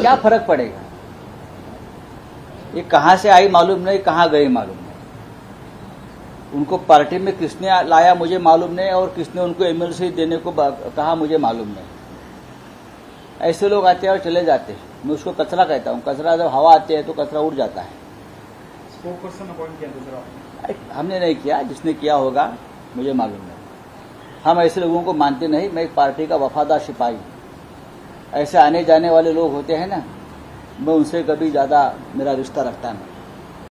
क्या फ़र्क पड़ेगा? ये कहाँ से आई मालूम नहीं कहाँ गई मालूम नहीं। उनको पार्टी में किसने लाया मुझे मालूम नहीं और किसने उनको एमएलसी देने को कहा मुझे मालूम नहीं। ऐसे लोग आते हैं और चले जाते हैं। मैं उसको कचरा कहता हूँ कचरा जब हवा आती है तो कचरा उड़ जाता है। हमने नहीं किया जिसने किया होगा मुझे मालूम नहीं। हम ऐसे लोगों को मानते नहीं मैं एक पार्टी का वफादार सिपाही हूँ। ऐसे आने जाने वाले लोग होते हैं ना, मैं उनसे कभी ज़्यादा मेरा रिश्ता रखता नहीं।